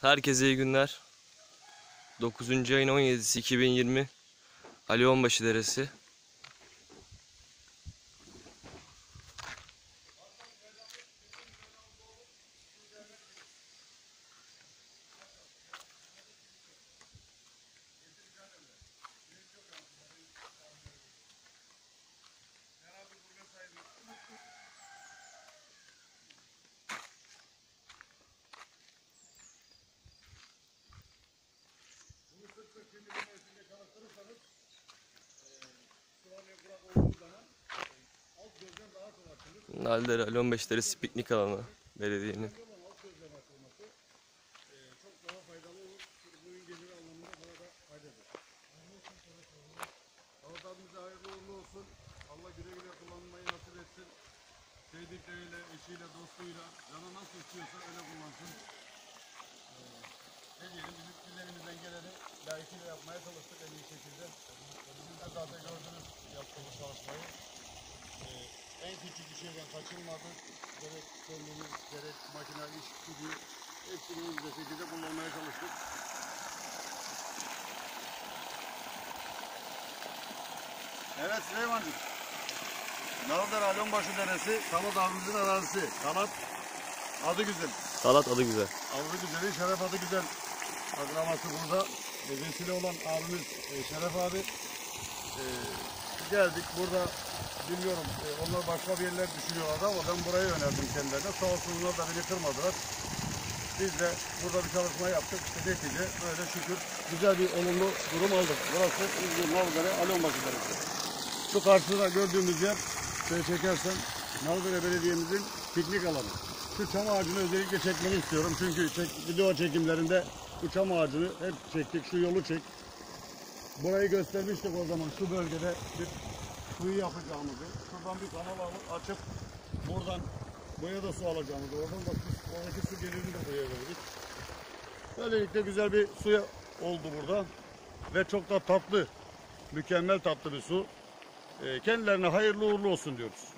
Herkese iyi günler. 9. ayın 17'si 2020 Ali Onbaşı Deresi. Nalder Ali Onbaşı Deresi piknik alanı belediyenin. Avatarımıza hayırlı uğurlu olsun. Allah güle güle kullanmayı nasip etsin. Sevdikleriyle, eşiyle, dostuyla, canı nasıl istiyorsa öyle kullansın. Ee, ne diyelim, bizim illerimizden geleni layıkıyla yapmaya çalıştık en iyi şekilde. Siz de zaten gördünüz yaptığımız çalışmayı. Ee, en küçük bir şeyden kaçınmadık. Gerek kendimiz, gerek makine, iş gücü hepsini en güzel şekilde kullanmaya çalıştık. Evet Süleyman'cığım. Narıldar Alonbaşı Deresi, Talat abimizin arazisi. Talat adı güzel. Salat adı güzel. Adı güzeli, Şeref adı güzel. Akraması burada. Vesile olan abimiz e, Şeref abi. E, geldik burada bilmiyorum e, onlar başka bir yerler düşünüyorlardı ama ben burayı önerdim kendilerine. Sağ olsun onlar da beni kırmadılar. Biz de burada bir çalışma yaptık. İşte netice böyle şükür güzel bir olumlu durum aldık. Burası İzmir Nalgare Alonbaşı Deresi. Şu karşıda gördüğümüz yer, şöyle çekersen Nalgare Belediye'mizin piknik alanı. Şu çam ağacını özellikle çekmeni istiyorum. Çünkü çek, video çekimlerinde bu ağacını hep çektik. Şu yolu çek. Burayı göstermiştik o zaman şu bölgede bir suyu yapacağımızı. Şuradan bir kanal açıp buradan buraya da su alacağımızı. Oradan da oradaki su gelirini de buraya verdik. Böylelikle güzel bir suya oldu burada. Ve çok da tatlı, mükemmel tatlı bir su. Ee, kendilerine hayırlı uğurlu olsun diyoruz.